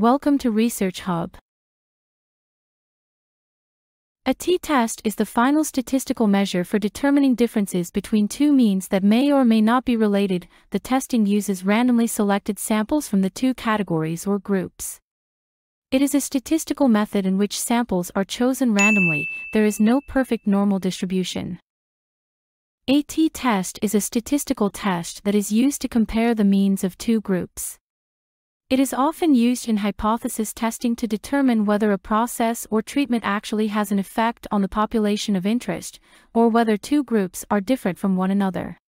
Welcome to Research Hub. A t-test is the final statistical measure for determining differences between two means that may or may not be related. The testing uses randomly selected samples from the two categories or groups. It is a statistical method in which samples are chosen randomly, there is no perfect normal distribution. A t-test is a statistical test that is used to compare the means of two groups. It is often used in hypothesis testing to determine whether a process or treatment actually has an effect on the population of interest, or whether two groups are different from one another.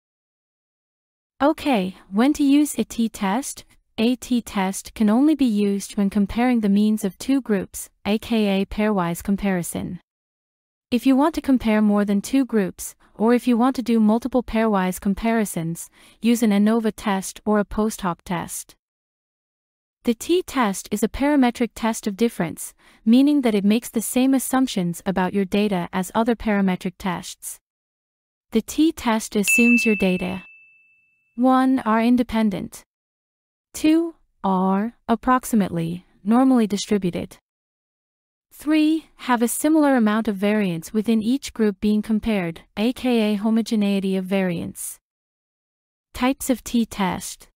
Okay, when to use a t-test? A t-test can only be used when comparing the means of two groups, aka pairwise comparison. If you want to compare more than two groups, or if you want to do multiple pairwise comparisons, use an ANOVA test or a post hoc test. The t-test is a parametric test of difference, meaning that it makes the same assumptions about your data as other parametric tests. The t-test assumes your data 1 are independent, 2 are, approximately, normally distributed. 3. Have a similar amount of variance within each group being compared, aka homogeneity of variance. Types of t-test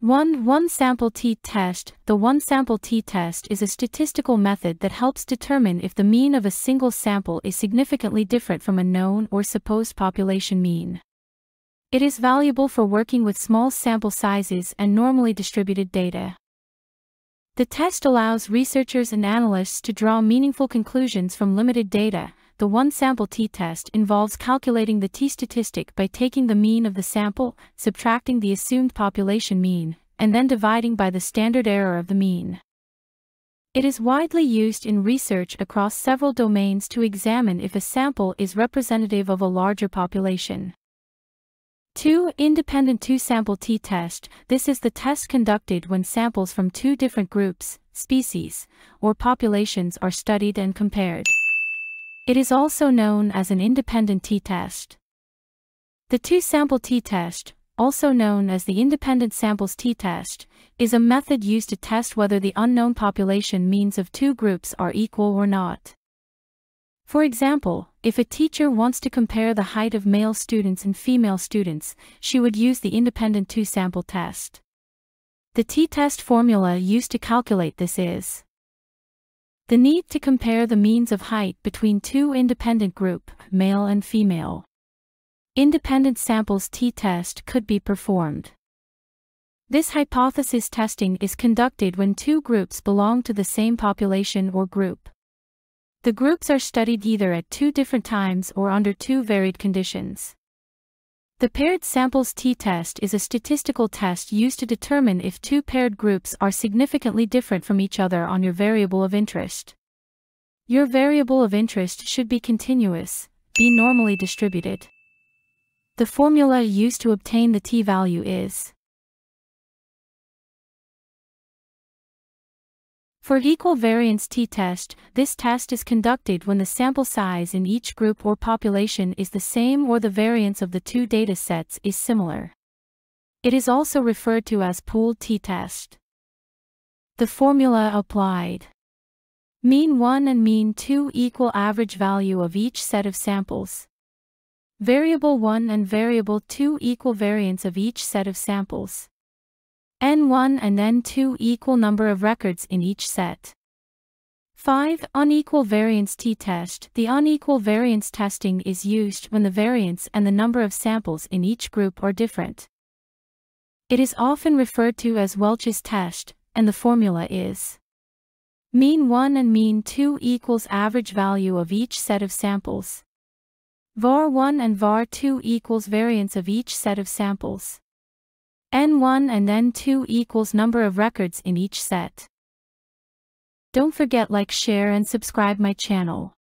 1. One-sample t-test The one-sample t-test is a statistical method that helps determine if the mean of a single sample is significantly different from a known or supposed population mean. It is valuable for working with small sample sizes and normally distributed data. The test allows researchers and analysts to draw meaningful conclusions from limited data, the one-sample t-test involves calculating the t-statistic by taking the mean of the sample, subtracting the assumed population mean, and then dividing by the standard error of the mean. It is widely used in research across several domains to examine if a sample is representative of a larger population. 2. Independent two-sample t-test This is the test conducted when samples from two different groups, species, or populations are studied and compared. It is also known as an independent t-test. The two-sample t-test, also known as the independent samples t-test, is a method used to test whether the unknown population means of two groups are equal or not. For example, if a teacher wants to compare the height of male students and female students, she would use the independent two-sample test. The t-test formula used to calculate this is the need to compare the means of height between two independent group, male and female. Independent samples t-test could be performed. This hypothesis testing is conducted when two groups belong to the same population or group. The groups are studied either at two different times or under two varied conditions. The paired samples t-test is a statistical test used to determine if two paired groups are significantly different from each other on your variable of interest. Your variable of interest should be continuous, be normally distributed. The formula used to obtain the t-value is For equal variance t-test, this test is conducted when the sample size in each group or population is the same or the variance of the two data sets is similar. It is also referred to as pooled t-test. The formula applied. Mean 1 and mean 2 equal average value of each set of samples. Variable 1 and variable 2 equal variance of each set of samples. N1 and N2 equal number of records in each set. 5. Unequal variance t-test. The unequal variance testing is used when the variance and the number of samples in each group are different. It is often referred to as Welch's test, and the formula is mean 1 and mean 2 equals average value of each set of samples. var 1 and var 2 equals variance of each set of samples n1 and n2 equals number of records in each set. Don't forget like share and subscribe my channel.